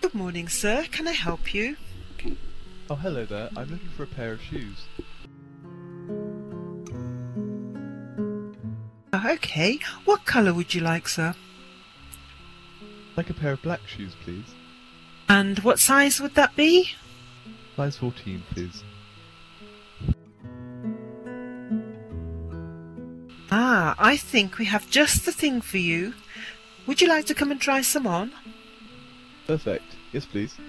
Good morning, sir. Can I help you? Oh, hello there. I'm looking for a pair of shoes. Oh, okay. What colour would you like, sir? Like a pair of black shoes, please. And what size would that be? Size 14, please. Ah, I think we have just the thing for you. Would you like to come and try some on? Perfect. Yes, please.